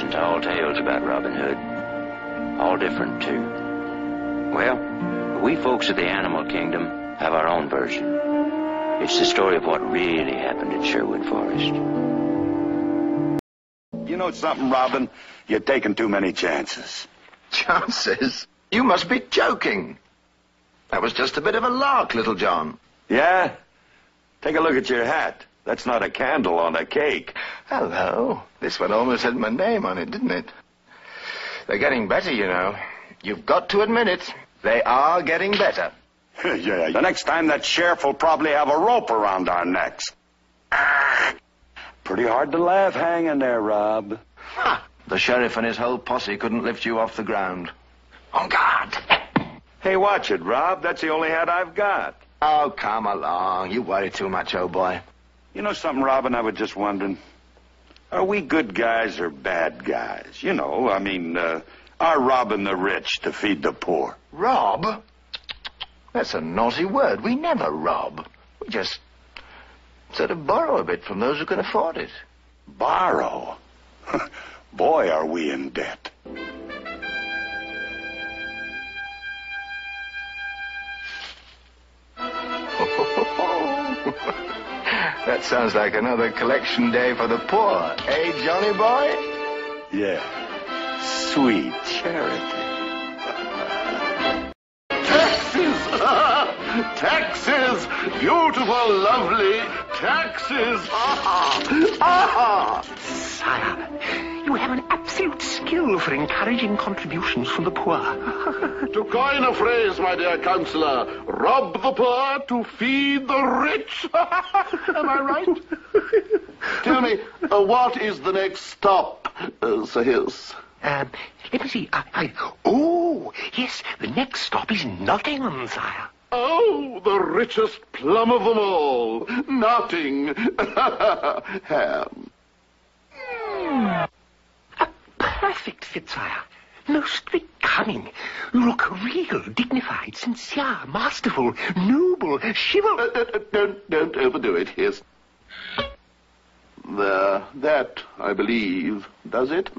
heap of legends and tall tales about Robin Hood. All different, too. Well, we folks of the animal kingdom have our own version. It's the story of what really happened at Sherwood Forest. You know something, Robin? You're taking too many chances. Chances? You must be joking. That was just a bit of a lark, Little John. Yeah? Take a look at your hat. That's not a candle on a cake. Hello. This one almost had my name on it, didn't it? They're getting better, you know. You've got to admit it. They are getting better. yeah, the next time that sheriff will probably have a rope around our necks. Pretty hard to laugh hanging there, Rob. Ha! The sheriff and his whole posse couldn't lift you off the ground. Oh, on guard! Hey, watch it, Rob. That's the only hat I've got. Oh, come along. You worry too much, old boy. You know something, Robin? I was just wondering. Are we good guys or bad guys? You know, I mean, uh, are robbing the rich to feed the poor? Rob? That's a naughty word. We never rob. We just sort of borrow a bit from those who can afford it. Borrow? Boy, are we in debt. That sounds like another collection day for the poor, eh, Johnny boy? Yeah. Sweet charity. Taxes! taxes! Beautiful, lovely taxes! Ah! Ah! Sire, you have an absolute skill for encouraging contributions from the poor. a phrase, my dear councillor. rob the poor to feed the rich. Am I right? Tell me, uh, what is the next stop, uh, Sir Hiss? Um, let me see. I, I, oh, yes, the next stop is Nottingham, sire. Oh, the richest plum of them all. Notting. Ham. Mm. A perfect fit, sire. Most becoming. You look real, dignified, sincere, masterful, noble, chivalrous. Uh, uh, don't, don't overdo it, Hiss. There, that, I believe, does it?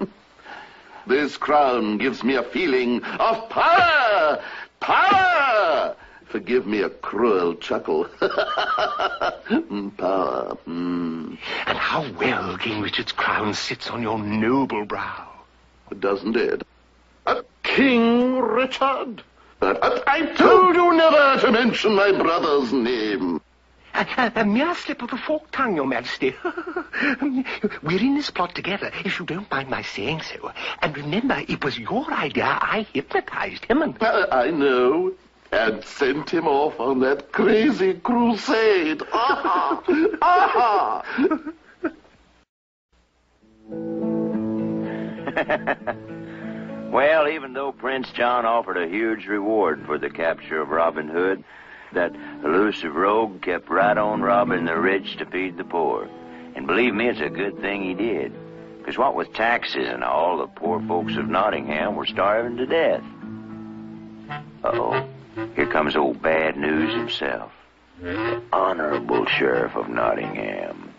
This crown gives me a feeling of power! Power! Forgive me a cruel chuckle. power. Mm. And how well King Richard's crown sits on your noble brow. Doesn't it? A King Richard? I told you never to mention my brother's name. A, a, a, mere slip of the forked tongue, Your Majesty. We're in this plot together, if you don't mind my saying so. And remember, it was your idea. I hypnotized him and... Uh, I know. And sent him off on that crazy crusade. Ah! ah! well, even though Prince John offered a huge reward for the capture of Robin Hood, that elusive rogue kept right on robbing the rich to feed the poor. And believe me, it's a good thing he did. Because what with taxes and all, the poor folks of Nottingham were starving to death. Uh-oh. Here comes old Bad News himself. The Honorable Sheriff of Nottingham.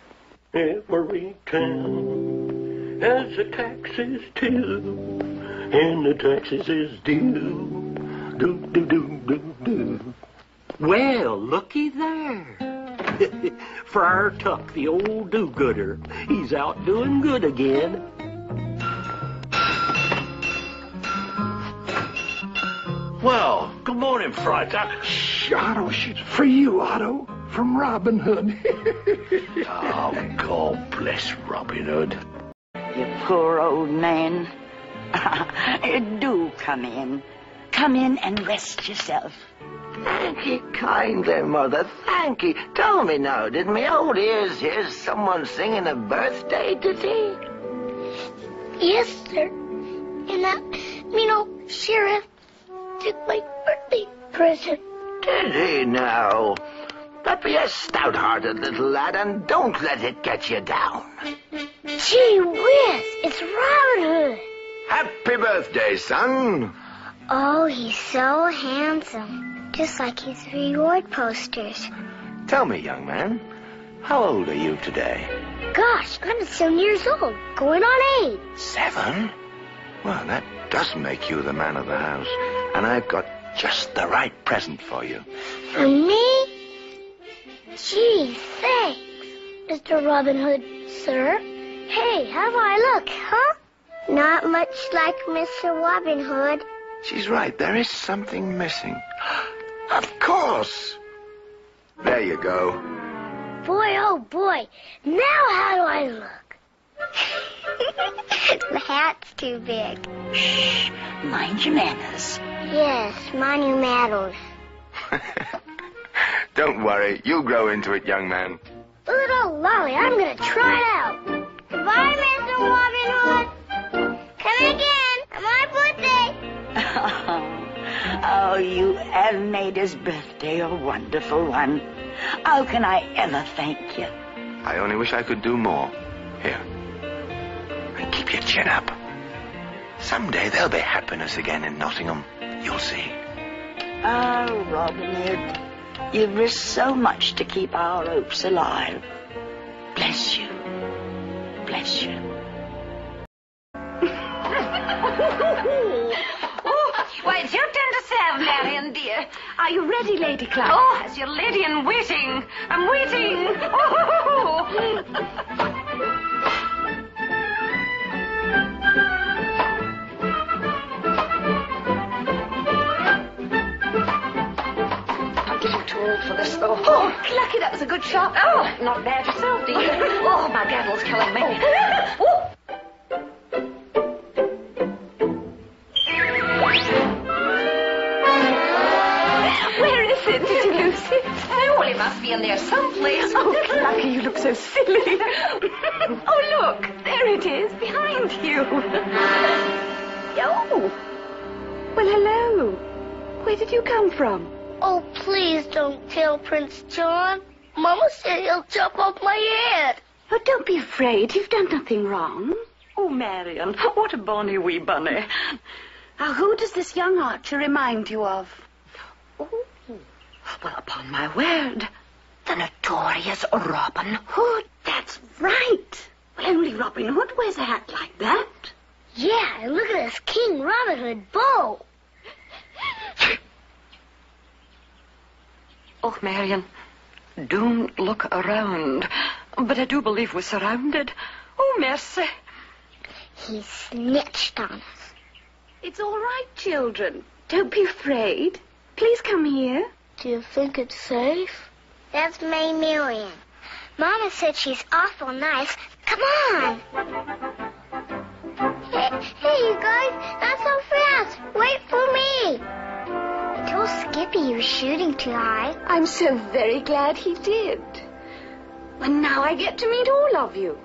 Every town has the taxes too, and the taxes is due. Do, do, do, do, do. Well, looky there. Friar Tuck, the old do-gooder. He's out doing good again. Well, good morning, Friar Tuck. Shh, Otto, she's for you, Otto, from Robin Hood. oh, God bless Robin Hood. You poor old man. Eh, do come in. Come in and rest yourself. Thank you kindly, Mother. Thank you. Tell me now, did me old ears hear someone singing a birthday today? Yes, sir. And that mean old sheriff took my birthday present. Did he now? But be a stout-hearted little lad and don't let it get you down. Gee whiz, it's Robin Hood. Happy birthday, son. Oh, he's so handsome. Just like his reward posters. Tell me, young man, how old are you today? Gosh, I'm seven years old, going on eight. Seven? Well, that does make you the man of the house. And I've got just the right present for you. For me? Gee, thanks, Mr. Robin Hood, sir. Hey, how do I look, huh? Not much like Mr. Robin Hood. She's right. There is something missing. Of course. There you go. Boy, oh boy, now how do I look? the hat's too big. Shh, mind your manners. Yes, mind your manners. Don't worry. You'll grow into it, young man. Little Lolly, I'm gonna try it out. Have made his birthday a wonderful one. How can I ever thank you? I only wish I could do more. Here. And keep your chin up. Someday there'll be happiness again in Nottingham. You'll see. Oh, Robin Hood, you've risked so much to keep our hopes alive. Bless you. Bless you. Are you ready, Lady Clara? Oh, as your lady in waiting. I'm waiting. I'm getting too old for this, though. Oh. oh, lucky that was a good shot. Oh, not bad yourself, dear. Oh, my gavel's killing me. Oh. In there someplace. Oh, lucky you look so silly. oh, look, there it is, behind you. Oh, well, hello. Where did you come from? Oh, please don't tell Prince John. Mama said he'll chop off my head. Oh, don't be afraid. You've done nothing wrong. Oh, Marion, what a bonny wee bunny. Now, who does this young archer remind you of? Oh, well, upon my word, the notorious Robin Hood. That's right. Well, only Robin Hood wears a hat like that. Yeah, and look at this King Robin Hood bow. Oh, Marion, don't look around. But I do believe we're surrounded. Oh, mercy. He snitched on us. It's all right, children. Don't be afraid. Please come here. Do you think it's safe? That's Maid Marian. Mama said she's awful nice. Come on. Hey, hey, you guys, not so fast. Wait for me. I told Skippy you were shooting too high. I'm so very glad he did. And now I get to meet all of you.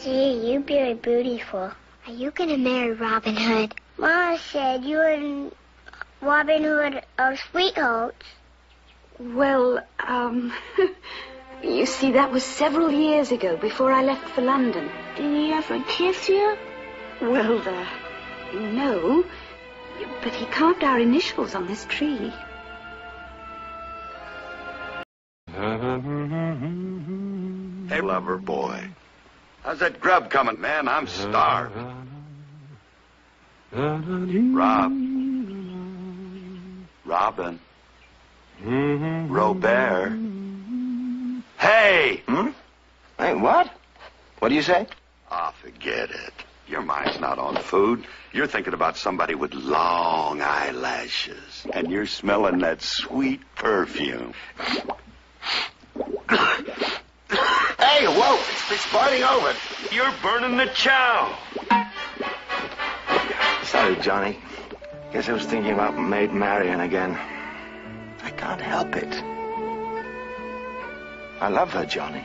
Gee, you be very beautiful. Are you gonna marry Robin Hood? Mama said you and Robin Hood are sweethearts. Well, um, you see, that was several years ago, before I left for London. Did he ever kiss you? Well, uh, no. But he carved our initials on this tree. Hey, lover boy. How's that grub coming, man? I'm starved. Rob. Robin. Robert. Hey! Hmm? Hey, what? What do you say? Ah, forget it. Your mind's not on food. You're thinking about somebody with long eyelashes. And you're smelling that sweet perfume. Hey, whoa! It's, it's boiling over. You're burning the chow. Sorry, Johnny. Guess I was thinking about Maid Marian again. I can't help it. I love her, Johnny.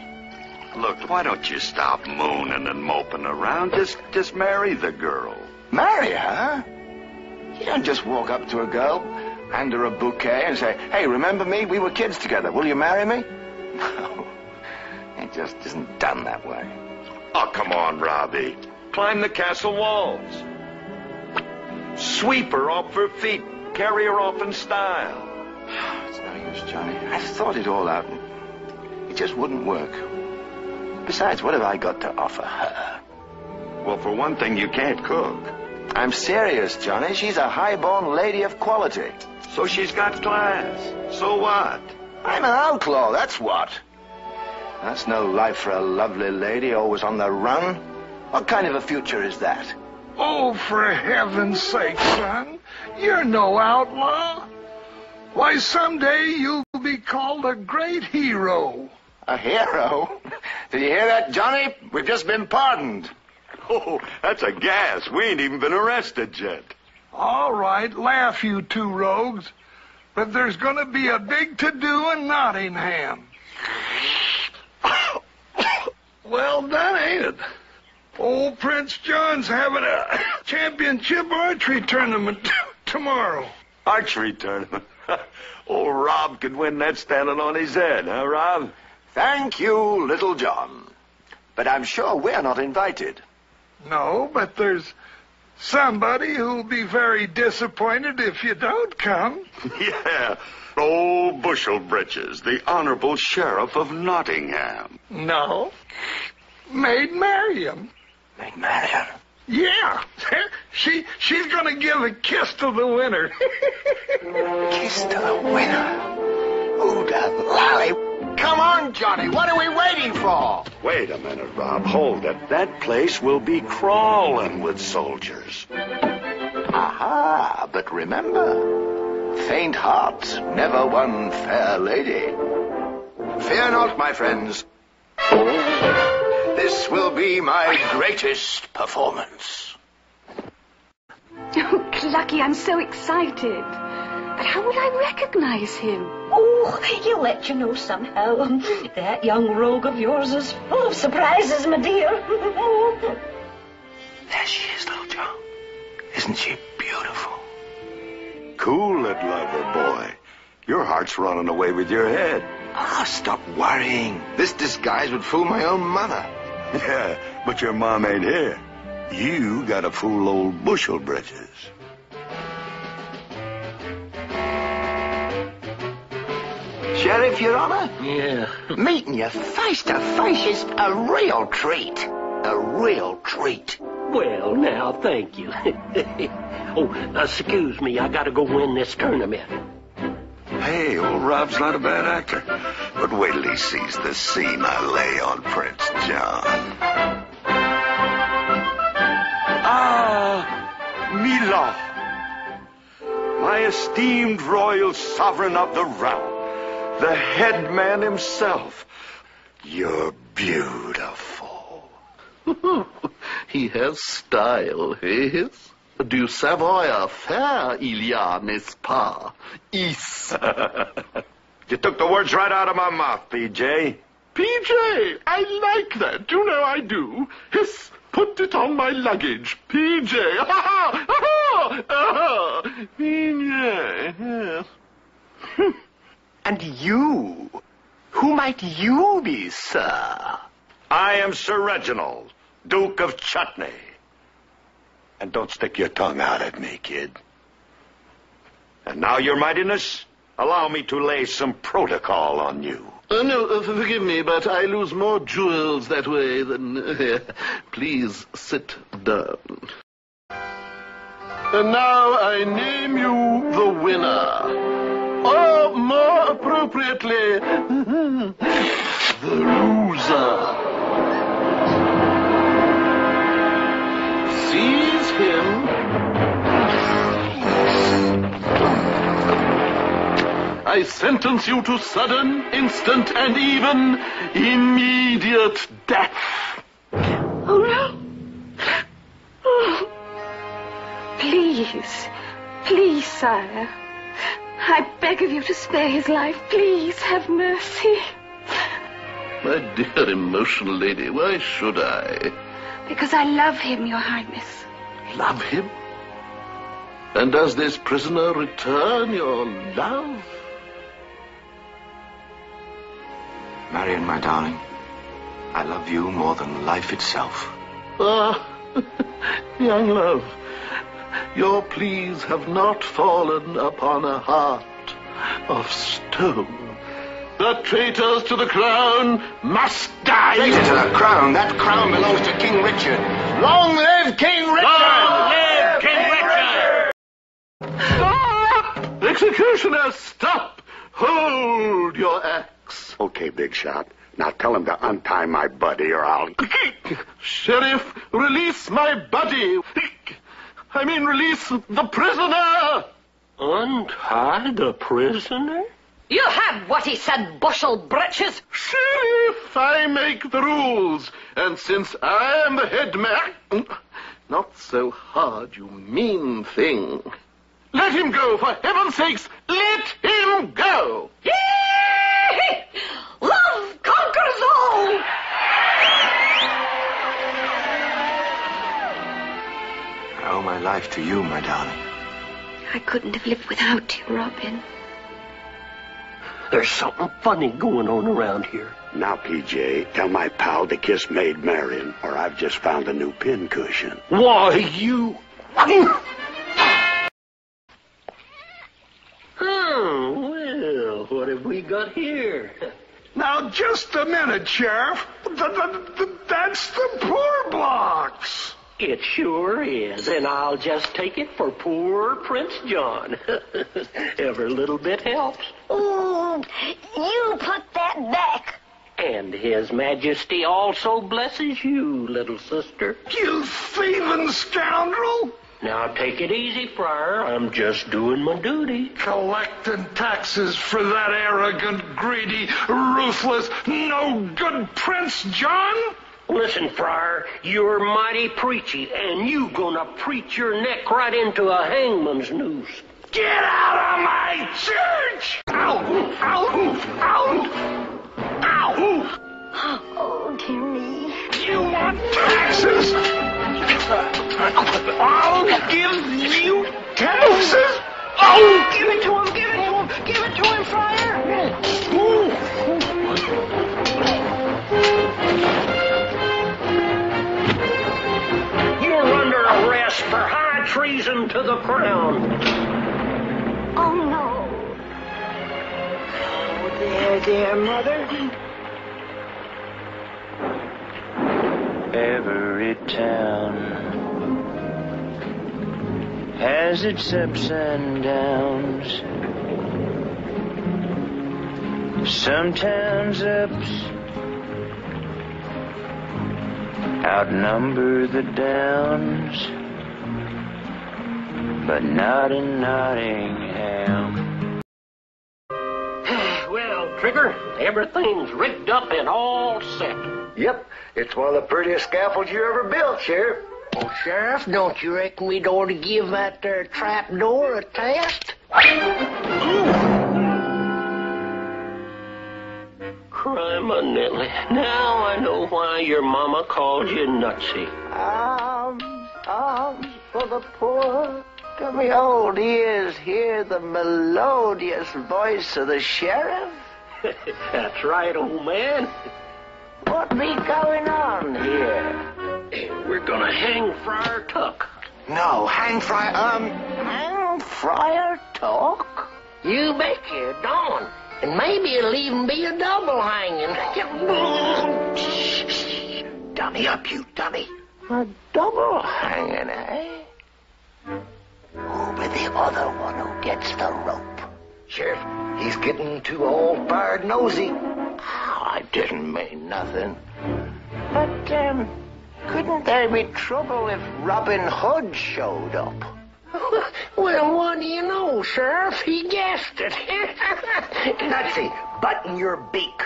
Look, why don't you stop mooning and moping around? Just, just marry the girl. Marry her? You don't just walk up to a girl, hand her a bouquet, and say, "Hey, remember me? We were kids together. Will you marry me?" No, it just isn't done that way. Oh, come on, Robbie. Climb the castle walls. Sweep her off her feet. Carry her off in style. It's no use, Johnny. I've thought it all out. and It just wouldn't work. Besides, what have I got to offer her? Well, for one thing, you can't cook. I'm serious, Johnny. She's a high-born lady of quality. So she's got class. So what? I'm an outlaw, that's what. That's no life for a lovely lady always on the run. What kind of a future is that? Oh, for heaven's sake, son. You're no outlaw. Why, someday you'll be called a great hero. A hero? Did you hear that, Johnny? We've just been pardoned. Oh, that's a gas. We ain't even been arrested yet. All right, laugh, you two rogues. But there's going to be a big to-do in Nottingham. well done, ain't it? Old Prince John's having a championship archery tournament t- tomorrow. Archery tournament. Old oh, Rob could win that standing on his head, huh, Rob? Thank you, Little John. But I'm sure we're not invited. No, but there's somebody who'll be very disappointed if you don't come. yeah. Old Bushel Britches, the Honorable Sheriff of Nottingham. No. Maid Marian. Maid Marian? Yeah. she she's gonna give a kiss to the winner. kiss to the winner? Oh, the lally. Come on, Johnny. What are we waiting for? Wait a minute, Rob. Hold it. That place will be crawling with soldiers. Aha, but remember, faint heart never won fair lady. Fear not, my friends. This will be my greatest performance. Oh, Clucky, I'm so excited. But how will I recognize him? Oh, he'll let you know somehow. That young rogue of yours is full of surprises, my dear. there she is, little John. Isn't she beautiful? Cool it, lover boy. Your heart's running away with your head. Ah, stop worrying. This disguise would fool my own mother. Yeah, but your mom ain't here. You got to fool old Bushel Britches. Sheriff, Your Honor? Yeah. Meeting you face to face is a real treat. A real treat. Well, now, thank you. oh, excuse me, I gotta go win this tournament. Hey, old Rob's not a bad actor. But wait till he sees the scene I lay on Prince John. Ah, Mila. My esteemed royal sovereign of the realm. The head man himself. You're beautiful. he has style, yes? Du savoir faire, il y a, n'est-ce pas? Is. you took the words right out of my mouth, PJ. PJ, I like that. You know I do. Hiss, put it on my luggage. PJ. PJ. Yes. and you? Who might you be, sir? I am Sir Reginald, Duke of Chutney. And don't stick your tongue out at me, kid. And now, Your Mightiness, allow me to lay some protocol on you. Uh, no, uh, forgive me, but I lose more jewels that way than... Uh, please sit down. And now I name you the winner. Or more appropriately, the loser. Seize him. I sentence you to sudden, instant, and even immediate death. Oh, no. Oh. Please, please, sire. I beg of you to spare his life. Please, have mercy. My dear emotional lady, why should I? Because I love him, Your Highness. Love him? And does this prisoner return your love? Marian, my darling, I love you more than life itself. Ah, young love, your pleas have not fallen upon a heart of stone. The traitors to the crown must die. Traitor to the crown. That crown belongs to King Richard. Long live King Richard! Long live King Richard! Stop! Executioner, stop! Hold your axe. Okay, Big Shot. Now tell him to untie my buddy or I'll... Sheriff, release my buddy. I mean, release the prisoner. Untie the prisoner? You had what he said, bushel britches. Sheriff, I make the rules. And since I am the head man... Not so hard, you mean thing. Let him go, for heaven's sakes, let him go. Love conquers all. I owe my life to you, my darling. I couldn't have lived without you, Robin. There's something funny going on around here. Now, PJ, tell my pal to kiss Maid Marian, or I've just found a new pincushion. Why, you... Oh, well, what have we got here? Now, just a minute, Sheriff. Th- th- th- that's the poor box. It sure is, and I'll just take it for poor Prince John. Every little bit helps. Ooh, you put that back. And His Majesty also blesses you, little sister. You thieving scoundrel! Now take it easy, Friar. I'm just doing my duty. Collecting taxes for that arrogant, greedy, ruthless, no good Prince John? Listen, Friar, you're mighty preachy, and you gonna preach your neck right into a hangman's noose. Get out of my church! Ow! Ow! Ow! Ow! Oh, dear me. You want taxes? I'll give you taxes! Oh! Give it to him, give it to him, give it to him, Friar. You're under arrest for high treason to the crown. Oh, no. There, there, Mother. Every town has its ups and downs. Sometimes ups outnumber the downs, but not in Nottingham. Trigger, everything's rigged up and all set. Yep, it's one of the prettiest scaffolds you ever built, Sheriff. Oh, Sheriff, don't you reckon we'd ought to give that there trap door a test? Criminally. Now I know why your mama called you nutsy. Alms, alms for the poor. To me old ears hear the melodious voice of the sheriff. That's right, old man. What be going on here? We're gonna hang Friar Tuck. No, hang Friar, Um, Hang Friar Tuck? You bet you don't. And maybe it'll even be a double hanging. dummy up, you dummy. a double hanging, eh? Who'll be the other one who gets the rope? Sheriff, he's getting too old fired nosy. Oh, I didn't mean nothing. But, um, couldn't there be trouble if Robin Hood showed up? well, what do you know, Sheriff? He guessed it. Nutsy, button your beak.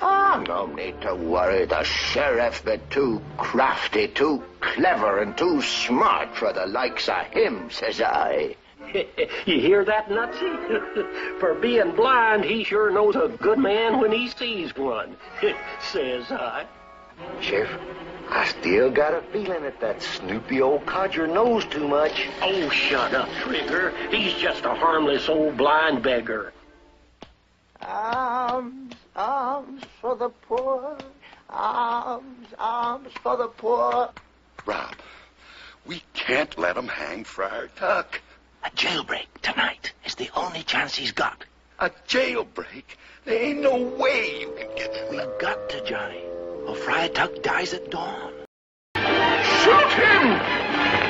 Ah, no need to worry. The sheriff be too crafty, too clever, and too smart for the likes of him, says I. you hear that, Nutsy? For being blind, he sure knows a good man when he sees one, says I. Sheriff, I still got a feeling that that snoopy old codger knows too much. Oh, shut up, Trigger. He's just a harmless old blind beggar. Alms, alms for the poor. Alms, alms for the poor. Rob, we can't let him hang Friar Tuck. A jailbreak tonight is the only chance he's got. A jailbreak? There ain't no way you can get him. We've got to, Johnny. Or Friar Tuck dies at dawn. Shoot him!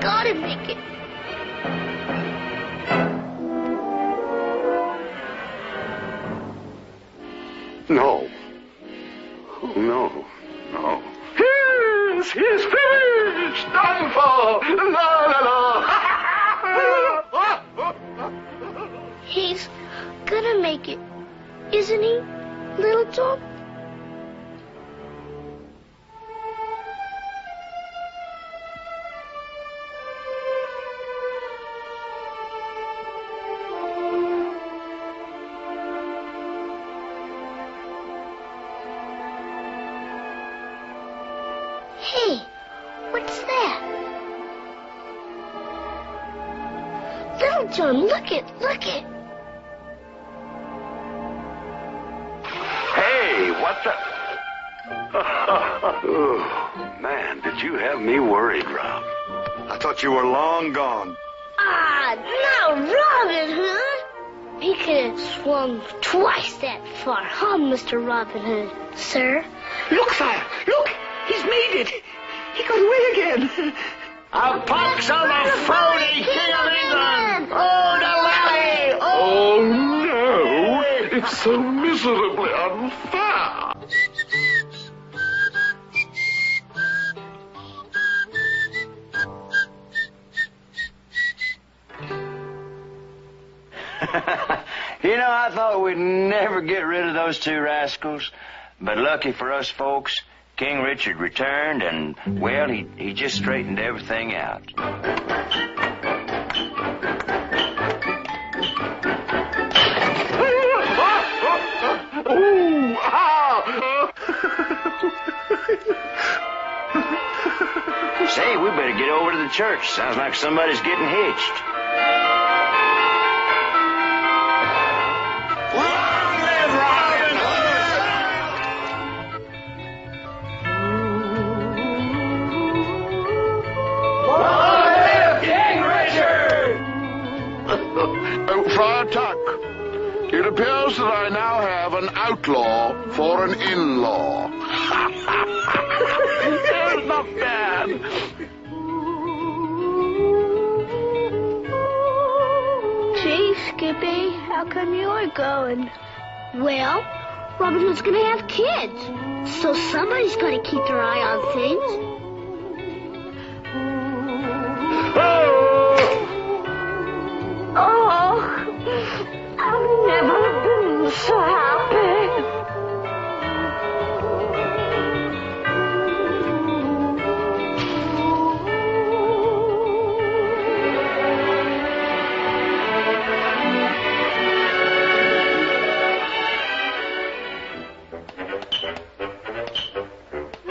Gotta make it. No. Oh, no. No. He's, he's finished! Done for! La la la! He's gonna make it, isn't he, little Tom? Little John, look it, look it. Hey, what the? oh, man, did you have me worried, Rob? I thought you were long gone. Ah, now Robin Hood. He could have swum twice that far, huh, Mr. Robin Hood, sir? Look, sire, look! He's made it! He got away again! A pox on the phony King of England! Oh, the lally! Oh, oh no! It's so miserably unfair! you know, I thought we'd never get rid of those two rascals. But lucky for us folks, King Richard returned and, well, he, he just straightened everything out. Ooh, ah! Say, we better get over to the church. Sounds like somebody's getting hitched. It appears that I now have an outlaw for an in-law. That's not bad. Gee, Skippy, how come you're going? Well, Robin Hood's gonna have kids, so somebody's gotta keep their eye on things. Oh, so happy.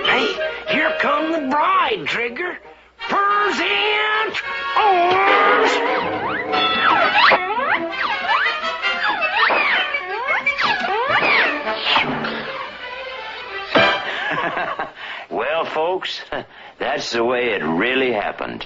Hey, here come the bride, Trigger. Folks, that's the way it really happened.